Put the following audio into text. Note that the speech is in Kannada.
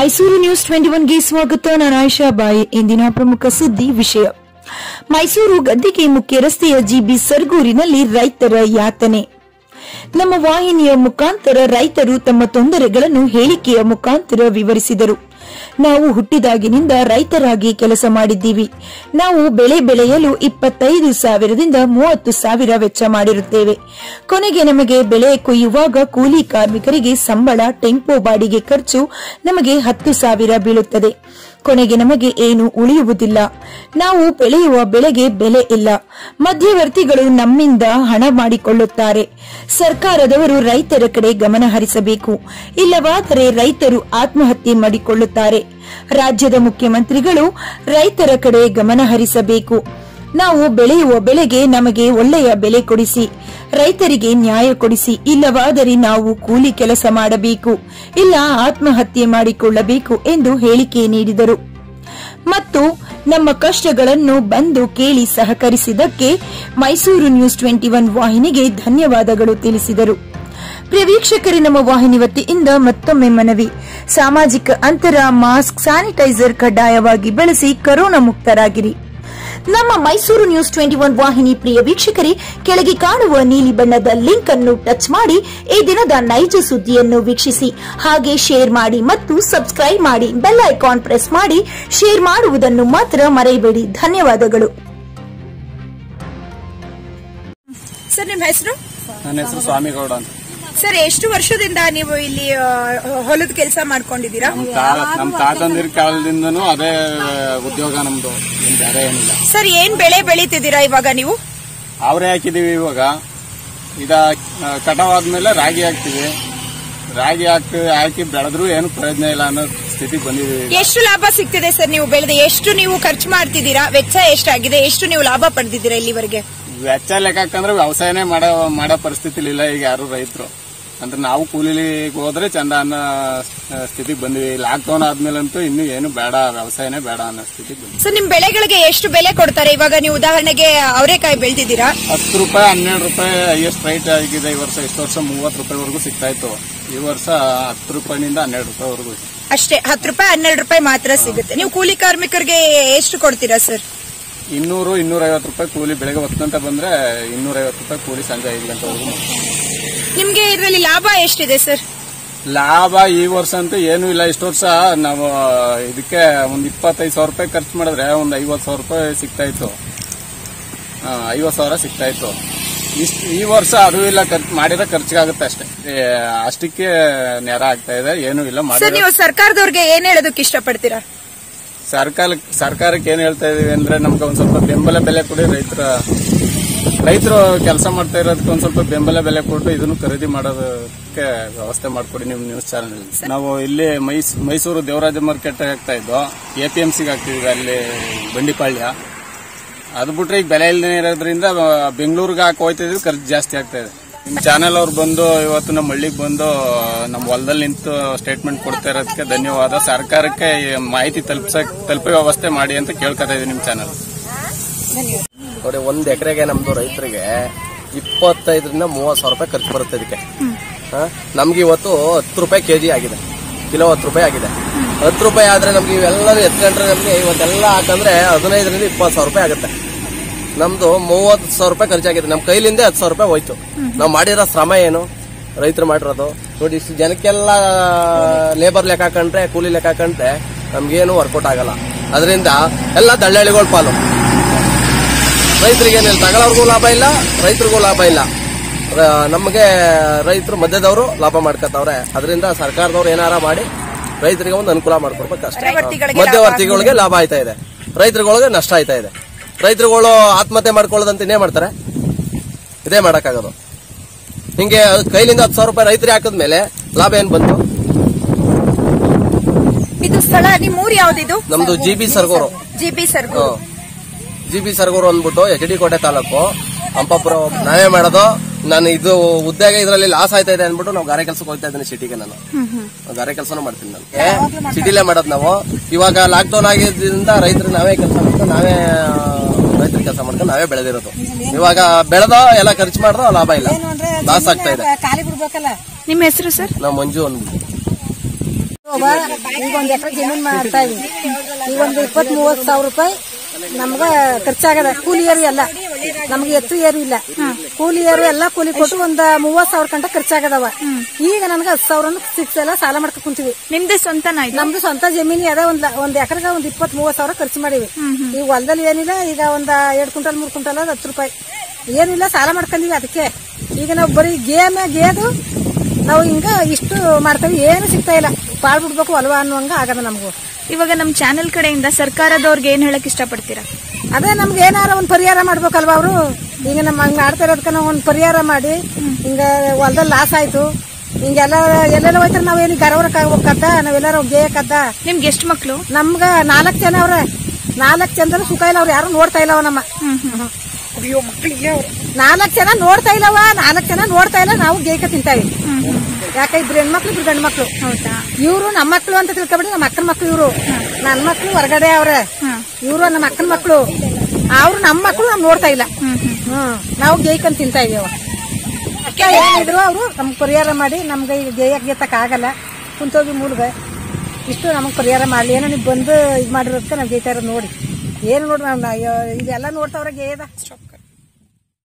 ಮೈಸೂರು ನ್ಯೂಸ್ ಟ್ವೆಂಟಿ ಒನ್ಗೆ ಸ್ವಾಗತ. ನಾನು ಆಯಿಷಾ ಬಾಯಿ. ಇಂದಿನ ಪ್ರಮುಖ ಸುದ್ದಿ ವಿಷಯ. ಮೈಸೂರು ಗದ್ದಿಗೆ ಮುಖ್ಯ ರಸ್ತೆಯ ಜಿಬಿ ಸರ್ಗೂರಿನಲ್ಲಿ ರೈತರ ಯಾತನೆ. ನಮ್ಮ ವಾಹಿನಿಯ ಮುಖಾಂತರ ರೈತರು ತಮ್ಮ ತೊಂದರೆಗಳನ್ನು ಹೇಳಿಕೆಯ ಮುಖಾಂತರ ವಿವರಿಸಿದರು. ನಾವು ಹುಟ್ಟಿದಾಗಿನಿಂದ ರೈತರಾಗಿ ಕೆಲಸ ಮಾಡಿದ್ದೀವಿ. ನಾವು ಬೆಳೆ ಬೆಳೆಯಲು ಇಪ್ಪತ್ತೈದು ಸಾವಿರದಿಂದ ಮೂವತ್ತು ಸಾವಿರ ವೆಚ್ಚ ಮಾಡಿರುತ್ತೇವೆ. ಕೊನೆಗೆ ನಮಗೆ ಬೆಳೆ ಕೊಯ್ಯುವಾಗ ಕೂಲಿ ಕಾರ್ಮಿಕರಿಗೆ ಸಂಬಳ, ಟೆಂಪೋ ಬಾಡಿಗೆ ಖರ್ಚು ನಮಗೆ ಹತ್ತು ಸಾವಿರ ಬೀಳುತ್ತದೆ. ಕೊನೆಗೆ ನಮಗೆ ಏನು ಉಳಿಯುವುದಿಲ್ಲ. ನಾವು ಬೆಳೆಯುವ ಬೆಳೆಗೆ ಬೆಲೆ ಇಲ್ಲ. ಮಧ್ಯವರ್ತಿಗಳು ನಮ್ಮಿಂದ ಹಣ ಮಾಡಿಕೊಳ್ಳುತ್ತಾರೆ. ಸರ್ಕಾರದವರು ರೈತರ ಕಡೆ ಗಮನ ಹರಿಸಬೇಕು. ಇಲ್ಲವಾದರೆ ರೈತರು ಆತ್ಮಹತ್ಯೆ ಮಾಡಿಕೊಳ್ಳುತ್ತಾರೆ. ರಾಜ್ಯದ ಮುಖ್ಯಮಂತ್ರಿಗಳು ರೈತರ ಕಡೆ ಗಮನ ಹರಿಸಬೇಕು. ನಾವು ಬೆಳೆಯುವ ಬೆಳೆಗೆ ನಮಗೆ ಒಳ್ಳೆಯ ಬೆಲೆ ಕೊಡಿಸಿ, ರೈತರಿಗೆ ನ್ಯಾಯ ಕೊಡಿಸಿ, ಇಲ್ಲವಾದರೆ ನಾವು ಕೂಲಿ ಕೆಲಸ ಮಾಡಬೇಕು, ಇಲ್ಲ ಆತ್ಮಹತ್ಯೆ ಮಾಡಿಕೊಳ್ಳಬೇಕು ಎಂದು ಹೇಳಿಕೆ ನೀಡಿದರು. ಮತ್ತು ನಮ್ಮ ಕಷ್ಟಗಳನ್ನು ಬಂದು ಕೇಳಿ ಸಹಕರಿಸಿದ್ದಕ್ಕೆ ಮೈಸೂರು ನ್ಯೂಸ್ ಟ್ವೆಂಟಿ ಒನ್ ವಾಹಿನಿಗೆ ಧನ್ಯವಾದಗಳು ತಿಳಿಸಿದರು. ಪ್ರವೀಕ್ಷಕರಿ ನಮ್ಮ ವಾಹಿನಿ ವತಿಯಿಂದ ಮತ್ತೊಮ್ಮೆ ಮನವಿ. ಸಾಮಾಜಿಕ ಅಂತರ, ಮಾಸ್ಕ್, ಸ್ಯಾನಿಟೈಸರ್ ಕಡ್ಡಾಯವಾಗಿ ಬಳಸಿ ಕರೋನಾ ಮುಕ್ತರಾಗಿರಿ. ನಮ್ಮ ಮೈಸೂರು ನ್ಯೂಸ್ ಟ್ವೆಂಟಿ ಒನ್ ವಾಹಿನಿ ಪ್ರಿಯ ವೀಕ್ಷಕರೇ ಕೆಳಗೆ ಕಾಣುವ ನೀಲಿ ಬಣ್ಣದ ಲಿಂಕ್ ಅನ್ನು ಟಚ್ ಮಾಡಿ ಈ ದಿನದ ನೈಜ ಸುದ್ದಿಯನ್ನು ವೀಕ್ಷಿಸಿ. ಹಾಗೆ ಶೇರ್ ಮಾಡಿ ಮತ್ತು ಸಬ್ಸ್ಕ್ರೈಬ್ ಮಾಡಿ ಬೆಲ್ ಐಕಾನ್ ಪ್ರೆಸ್ ಮಾಡಿ ಶೇರ್ ಮಾಡುವುದನ್ನು ಮಾತ್ರ ಮರೆಯಬೇಡಿ. ಧನ್ಯವಾದಗಳು. ಸರ್ ನಿಮ್ಮ ಹೆಸರು? ನನ್ನ ಹೆಸರು ಸ್ವಾಮಿಗೌಡ ಅಂತ. ಸರ್ ಎಷ್ಟು ವರ್ಷದಿಂದ ನೀವು ಇಲ್ಲಿ ಹೊಲದ ಕೆಲಸ ಮಾಡ್ಕೊಂಡಿದ್ದೀರಾ? ನಮ್ ತಾತಂದಿರ ಕಾಲದಿಂದನೂ ಅದೇ ಉದ್ಯೋಗ ನಮ್ದು. ಏನ್ ಬೇರೆ ಏನಿಲ್ಲ. ಸರ್ ಏನ್ ಬೆಳೆ ಬೆಳೀತಿದ್ದೀರಾ ಇವಾಗ ನೀವು? ಅವರೇ ಹಾಕಿದೀವಿ ಇವಾಗ. ಇದ ಕಟಾವಾದ್ಮೇಲೆ ರಾಗಿ ಹಾಕ್ತಿವಿ. ರಾಗಿ ಹಾಕಿ ಹಾಕಿ ಬೆಳೆದ್ರು ಏನು ಪ್ರಯೋಜನ ಇಲ್ಲ ಅನ್ನೋ ಸ್ಥಿತಿ ಬಂದಿದೀವಿ ಎಷ್ಟು ಲಾಭ ಸಿಗ್ತಿದೆ ಸರ್ ನೀವು ಬೆಳೆದ? ಎಷ್ಟು ನೀವು ಖರ್ಚು ಮಾಡ್ತಿದ್ದೀರಾ? ವೆಚ್ಚ ಎಷ್ಟಾಗಿದೆ? ಎಷ್ಟು ನೀವು ಲಾಭ ಪಡೆದಿದ್ದೀರಾ ಇಲ್ಲಿವರೆಗೆ? ವೆಚ್ಚ ಲೆಕ್ಕಂದ್ರೆ ವ್ಯವಸಾಯನೇ ಮಾಡೋ ಮಾಡೋ ಪರಿಸ್ಥಿತಿ ಇಲ್ಲ ಈಗ ಯಾರು ರೈತರು. ಅಂದ್ರೆ ನಾವು ಕೂಲಿಲಿ ಹೋದ್ರೆ ಚಂದ ಅನ್ನೋ ಸ್ಥಿತಿಗೆ ಬಂದಿವಿ. ಲಾಕ್ಡೌನ್ ಆದ್ಮೇಲಂತೂ ಇನ್ನು ಏನು ಬೇಡ ವ್ಯವಸಾಯನೇ ಬೇಡ ಅನ್ನೋ ಸ್ಥಿತಿಗೆ ಬಂದ್ವಿ. ಸರ್ ನಿಮ್ ಬೆಳೆಗಳಿಗೆ ಎಷ್ಟು ಬೆಲೆ ಕೊಡ್ತಾರೆ? ಇವಾಗ ನೀವು ಉದಾಹರಣೆಗೆ ಅವರೆಕಾಯಿ ಬೆಳೆದಿದ್ದೀರಾ? ಹತ್ತು ರೂಪಾಯಿ ಹನ್ನೆರಡು ರೂಪಾಯಿ ಹೈಯೆಸ್ಟ್ ರೈಟ್ ಆಗಿದೆ ಈ ವರ್ಷ. ಇಷ್ಟು ವರ್ಷ ಮೂವತ್ತು ರೂಪಾಯಿವರೆಗೂ ಸಿಗ್ತಾ ಇತ್ತು. ಈ ವರ್ಷ ಹತ್ತು ರೂಪಾಯಿನಿಂದ ಹನ್ನೆರಡು ರೂಪಾಯಿವರೆಗೂ. ಅಷ್ಟೇ ಹತ್ತು ರೂಪಾಯಿ ಹನ್ನೆರಡು ರೂಪಾಯಿ ಮಾತ್ರ ಸಿಗುತ್ತೆ. ನೀವು ಕೂಲಿ ಕಾರ್ಮಿಕರಿಗೆ ಎಷ್ಟು ಕೊಡ್ತೀರಾ ಸರ್ ಇನ್ನೂರು ಇನ್ನೂರ ಐವತ್ತು ರೂಪಾಯಿ ಕೂಲಿ ಬೆಳಗ್ಗೆ ಹೊತ್ತು ಗಂಟೆ ಬಂದ್ರೆ ಇನ್ನೂರ ಐವತ್ತು ರೂಪಾಯಿ ಕೂಲಿ ಸಂಜೆ ಐದು ಗಂಟೆವರೆಗೂ ನಿಮ್ಗೆ ಇದರಲ್ಲಿ ಲಾಭ ಎಷ್ಟಿದೆ ಸರ್? ಲಾಭ ಈ ವರ್ಷ ಅಂತೂ ಏನೂ ಇಲ್ಲ. ಇಷ್ಟು ವರ್ಷ ನಾವು ಇದಕ್ಕೆ ಒಂದ್ ಇಪ್ಪತ್ತೈದು ಸಾವಿರ ರೂಪಾಯಿ ಖರ್ಚು ಮಾಡಿದ್ರೆ ಒಂದ್ ಐವತ್ ಸಾವಿರ ರೂಪಾಯಿ ಸಿಗ್ತಾ ಇತ್ತು. ಐವತ್ತು ಸಾವಿರ ಸಿಗ್ತಾ ಇತ್ತು. ಇಷ್ಟು ಈ ವರ್ಷ ಅದು ಇಲ್ಲ ಖರ್ಚು ಮಾಡಿದ್ರೆ ಖರ್ಚಿಗಾಗುತ್ತೆ ಅಷ್ಟೇ. ಅಷ್ಟಕ್ಕೆ ನೇರ ಆಗ್ತಾ ಇದೆ. ಏನೂ ಇಲ್ಲ ಸರ್ ಮಾಡಿದ್ರೆ ನೀವು ಸರ್ಕಾರದವ್ರಿಗೆ ಏನ್ ಹೇಳೋದಕ್ಕೆ ಇಷ್ಟಪಡ್ತೀರಾ? ಸರ್ಕಾರ ಸರ್ಕಾರಕ್ಕೆ ಏನು ಹೇಳ್ತಾ ಇದೀವಿ ಅಂದ್ರೆ ನಮ್ಗೆ ಒಂದು ಸ್ವಲ್ಪ ಬೆಂಬಲ ಬೆಲೆ ಕೊಡಿ ರೈತರ ರೈತರು ಕೆಲಸ ಮಾಡ್ತಾ ಇರೋದಕ್ಕೆ ಒಂದು ಸ್ವಲ್ಪ ಬೆಂಬಲ ಬೆಲೆ ಕೊಟ್ಟು ಇದನ್ನು ಖರೀದಿ ಮಾಡೋದಕ್ಕೆ ವ್ಯವಸ್ಥೆ ಮಾಡ್ಕೊಡಿ ನಿಮ್ಮ ನ್ಯೂಸ್ ಚಾನಲ್ ನಾವು ಇಲ್ಲಿ ಮೈಸ್ ಮೈಸೂರು ದೇವರಾಜ ಮಾರ್ಕೆಟ್ ಆಗ್ತಾ ಇದ್ದೋ ಎ ಪಿ ಎಂ ಸಿಗೆ ಹಾಕ್ತಿದ್ವಿ ಅಲ್ಲಿ ಬಂಡಿಪಾಳ್ಯ. ಅದು ಬಿಟ್ರೆ ಈಗ ಬೆಲೆ ಇಲ್ಲದೆ ಇರೋದ್ರಿಂದ ಬೆಂಗಳೂರಿಗೆ ಹಾಕಿ ಹೋಯ್ತಿದ್ವಿ ಖರ್ಚು ಜಾಸ್ತಿ ಆಗ್ತಾ ಇದೆ. ಚಾನೆಲ್ ಅವ್ರು ಬಂದು ಇವತ್ತು ನಮ್ಮ ಹಳ್ಳಿಗೆ ಬಂದು ನಮ್ಮ ಹೊಲದಲ್ಲಿ ನಿಂತು ಸ್ಟೇಟ್ಮೆಂಟ್ ಕೊಡ್ತಾ ಇರೋದಕ್ಕೆ ಧನ್ಯವಾದ. ಸರ್ಕಾರಕ್ಕೆ ಮಾಹಿತಿ ತಲುಪಿಸಕ್ ತಲುಪೋ ವ್ಯವಸ್ಥೆ ಮಾಡಿ ಅಂತ ಕೇಳ್ಕೊತಾ ಇದ್ದೀನಿ ನಿಮ್ಮ ಚಾನಲ್ ನೋಡಿ ಒಂದು ಎಕರೆಗೆ ನಮ್ದು ರೈತರಿಗೆ ಇಪ್ಪತ್ತೈದರಿಂದ ಮೂವತ್ತು ಸಾವಿರ ರೂಪಾಯಿ ಖರ್ಚು ಬರುತ್ತೆ ಇದಕ್ಕೆ? ನಮ್ಗೆ ಇವತ್ತು ಹತ್ತು ರೂಪಾಯಿ ಕೆಜಿ ಆಗಿದೆ. ಕಿಲೋ ಹತ್ತು ರೂಪಾಯಿ ಆಗಿದೆ. ಹತ್ತು ರೂಪಾಯಿ ಆದರೆ ನಮ್ಗೆ ಇವೆಲ್ಲರೂ ಎತ್ಕೊಂಡ್ರೆ ನಮಗೆ ಇವತ್ತೆಲ್ಲ ಹಾಕಂದ್ರೆ ಹದಿನೈದರಿಂದ ಇಪ್ಪತ್ತು ಸಾವಿರ ರೂಪಾಯಿ ಆಗುತ್ತೆ. ನಮ್ದು ಮೂವತ್ತು ಸಾವಿರ ರೂಪಾಯಿ ಖರ್ಚಾಗಿದೆ. ನಮ್ಮ ಕೈಲಿಂದ ಹತ್ತು ಸಾವಿರ ರೂಪಾಯಿ ಹೋಯ್ತು. ನಾವು ಮಾಡಿರೋ ಶ್ರಮ ಏನು? ರೈತರು ಮಾಡಿರೋದು. ನೋಡಿ ಇಷ್ಟು ಜನಕ್ಕೆಲ್ಲ ಲೇಬರ್ ಲೆಕ್ಕ ಹಾಕೊಂಡ್ರೆ ಕೂಲಿ ಲೆಕ್ಕ ಹಾಕೊಂಡ್ರೆ ನಮ್ಗೇನು ವರ್ಕೌಟ್ ಆಗಲ್ಲ. ಅದರಿಂದ ಎಲ್ಲ ದಳ್ಳಾಳಿಗಳ ಪಾಲು. ರೈತರಿಗೇನಿಲ್ಲ ತಗೊಳ್ಳೋರ್ಗೂ ಲಾಭ ಇಲ್ಲ ರೈತರಿಗೂ ಲಾಭ ಇಲ್ಲ. ನಮಗೆ ರೈತರು ಮಧ್ಯದವರು ಲಾಭ ಮಾಡ್ಕೊತಾವ್ರೆ. ಅದರಿಂದ ಸರ್ಕಾರದವ್ರು ಏನಾರ ಮಾಡಿ ರೈತರಿಗೆ ಒಂದು ಅನುಕೂಲ ಮಾಡ್ಕೊಡ್ಬೇಕು ಅಷ್ಟೇ ಮಧ್ಯವರ್ತಿಗಳಿಗೆ ಮಧ್ಯವರ್ತಿಗಳಿಗೆ ಲಾಭ ಆಯ್ತಾ ಇದೆ. ರೈತರುಗಳಿಗೆ ನಷ್ಟ ಆಯ್ತಾ ಇದೆ. ರೈತರುಗಳು ಆತ್ಮಹತ್ಯೆ ಮಾಡ್ಕೊಳ್ಳೋದಂತ ಇನ್ನೇ ಮಾಡ್ತಾರೆ. ಇದೇ ಮಾಡೋಕ್ಕಾಗೋದು. ಹಿಂಗೆ ಕೈಲಿಂದ ಹತ್ತು ಸಾವಿರ ರೂಪಾಯಿ ರೈತರಿಗೆ ಹಾಕಿದ್ಮೇಲೆ ಲಾಭ ಏನ್ ಬಂತು? ಇದು ಸ್ಥಳ ನಿಮ್ ಊರ್ ಯಾವ್ದಿದು? ನಮ್ದು G B Sargur. G B Sargur. G B Sargur ಅಂದ್ಬಿಟ್ಟು ಎಚ್ ಡಿ ಕೋಟೆ ತಾಲೂಕು ಅಂಪಾಪುರ ನಾವೇ ಮಾಡೋದು. ನಾನು ಇದು ಉದ್ಯೋಗ ಇದರಲ್ಲಿ ಲಾಸ್ ಆಯ್ತಾ ಇದೆ ಅಂದ್ಬಿಟ್ಟು ನಾವು ಗಾರೆ ಕೆಲಸಕ್ಕೆ ಹೋಗ್ತಾ ಇದ್ದೀನಿ ಸಿಟಿಗೆ ನಾನು. ಗಾರೆ ಕೆಲಸನೂ ಮಾಡ್ತೀನಿ ನಾನು. ಸಿಟಿಲೇ ಮಾಡೋದು ನಾವು. ಇವಾಗ ಲಾಕ್ಡೌನ್ ಆಗಿದ್ದರಿಂದ ರೈತರು ನಾವೇ ಕೆಲಸ ಮಾಡ್ತಾ ನಾವೇ ರೈತರ ಕೆಲಸ ಮಾಡ್ಕೊಂಡು ನಾವೇ ಬೆಳೆದಿರೋದು. ಇವಾಗ ಬೆಳೆದ ಎಲ್ಲ ಖರ್ಚು ಮಾಡಿದ್ರು ಲಾಭ ಇಲ್ಲ. ಲಾಸ್ ಆಗ್ತಾ ಇದೆ. ನಿಮ್ಮ ಹೆಸರು ಸರ್? ನಾವು ಮಂಜು ಅಂದ್ಬಿಟ್ಟು. ಈಗ ಒಂದ್ ಎಕರೆ ಜಮೀನ್ ಮಾಡ್ತಾ ಇದೀವಿ ಈಗ ಒಂದು ಇಪ್ಪತ್ ಮೂವತ್ ಸಾವಿರ ರೂಪಾಯಿ ನಮ್ಗ ಖರ್ಚಾಗದ. ಕೂಲಿ ಏರು ಎಲ್ಲ ನಮ್ಗೆ ಎತ್ತು ಏರು ಇಲ್ಲ. ಕೂಲಿ ಏರು ಎಲ್ಲ ಕೂಲಿ ಕೊಟ್ಟು ಒಂದ್ ಮೂವತ್ ಸಾವಿರ ಕಂಟ ಖರ್ಚಾಗದವ. ಈಗ ನನ್ಗೆ ಹತ್ತು ಸಾವಿರ ಸಿಕ್ಸ್ ಎಲ್ಲ ಸಾಲ ಮಾಡ್ಕೊ ಕುಂತೀವಿ. ನಿಮ್ದು ಸ್ವಂತ ನಮ್ದು ಸ್ವಂತ ಜಮೀನಿ ಅದ ಒಂದ್ ಒಂದ್ ಎಕರೆಗ ಒಂದ್ ಇಪ್ಪತ್ ಮೂವತ್ ಸಾವಿರ ಖರ್ಚು ಮಾಡಿವಿ. ಈಗ ಹೊಲದಲ್ಲಿ ಏನಿಲ್ಲ ಈಗ ಒಂದ್ ಎರಡ್ ಕ್ವಿಂಟಲ್ ಮೂರ್ ಕ್ವಿಂಟಲ್ ಅದ್ ಹತ್ತು ರೂಪಾಯಿ. ಏನಿಲ್ಲ ಸಾಲ ಮಾಡ್ಕೊಂಡಿವಿ ಅದಕ್ಕೆ. ಈಗ ನಾವು ಬರೀ ಗೇಮ್ ಗೇದು ನಾವು ಹಿಂಗ ಇಷ್ಟು ಮಾಡ್ತೇವೆ. ಏನು ಸಿಗ್ತಾ ಇಲ್ಲ. ಬಾಳ್ ಬಿಡ್ಬೇಕು ಅಲ್ವಾ ಅನ್ನುವಂಗ ಆಗದ ನಮಗೂ. ಇವಾಗ ನಮ್ಮ ಚಾನೆಲ್ ಕಡೆಯಿಂದ ಸರ್ಕಾರದವ್ರಿಗೆ ಏನ್ ಹೇಳಕ್ ಇಷ್ಟಪಡ್ತೀರಾ? ಅದೇ ನಮ್ಗೆ ಏನಾರ ಒಂದು ಪರಿಹಾರ ಮಾಡ್ಬೇಕಲ್ವಾ ಅವರು? ಈಗ ನಮ್ಮ ಹಂಗ ಇರೋದಕ್ಕ ನಾವು ಒಂದು ಪರಿಹಾರ ಮಾಡಿ. ಹಿಂಗ ಹೊಲದಲ್ಲಿ ಲಾಸ್ ಆಯ್ತು. ಹಿಂಗೆಲ್ಲ ಎಲ್ಲೆಲ್ಲ ಹೋಯ್ತಾರೆ ನಾವೇನು ಗರವರಕ್ ಹೋಗ್ಕತ್ತ ನಾವೆಲ್ಲಾರ ಗೇಯಕತ್ತ ನಿಮ್ಗೆ ಎಷ್ಟು ಮಕ್ಕಳು ನಮ್ಗ ನಾಲ್ಕು ಜನ ಅವ್ರ. ನಾಲ್ಕು ಜನದಲ್ಲಿ ಸುಖ ಇಲ್ಲ ಅವ್ರು ಯಾರು ನೋಡ್ತಾ ಇಲ್ಲವ ನಮ್ಮ. ನಾಲ್ಕು ಜನ ನೋಡ್ತಾ ಇಲ್ಲವ ನಾಲ್ಕು ಜನ ನೋಡ್ತಾ ಇಲ್ಲ ನಾವು ಗೇಕ ತಿಂತಾವಿ ಯಾಕೆ ಇಬ್ರು ಹೆಣ್ಮಕ್ಳು ಇಬ್ರು ಗಂಡ್ ಮಕ್ಳು ಹೌದಾ? ಇವ್ರು ನಮ್ಮ ಮಕ್ಳು ಅಂತ ತಿಳ್ಕೊಬಿಡಿ ನಮ್ಮ ಅಕ್ಕನ ಮಕ್ಳು ಇವರು. ನನ್ನ ಮಕ್ಳು ಹೊರಗಡೆ ಅವ್ರೆ. ಇವರು ನಮ್ಮ ಅಕ್ಕನ ಮಕ್ಳು. ಅವ್ರು ನಮ್ಮ ಮಕ್ಳು ನಾವು ನೋಡ್ತಾ ಇಲ್ಲ. ಹ್ಮ್ ನಾವು ಗೇಯ್ಕೊಂಡ್ ತಿಂತಾ ಇದೀವ ಅಕ್ಕ ಏನಿದ್ರು ಅವರು. ನಮ್ಗೆ ಪರಿಹಾರ ಮಾಡಿ ನಮ್ಗೆ ಈಗ ಗೇಯಕ್ ಗೇತಕ್ ಆಗಲ್ಲ. ಕುಂತೋಗಿ ಮೂಲಗ ಇಷ್ಟು ನಮ್ಗೆ ಪರಿಹಾರ ಮಾಡಲಿ. ಏನೋ ನೀವು ಬಂದು ಇದು ಮಾಡಿರೋದಕ್ಕೆ ನಾವು ಗೇಯ್ತಾ ಇರೋದು ನೋಡಿ. ಏನು ನೋಡಿ ನಾವು ಇದೆಲ್ಲ ನೋಡ್ತಾವ್ರೆ ಗೇಯದ.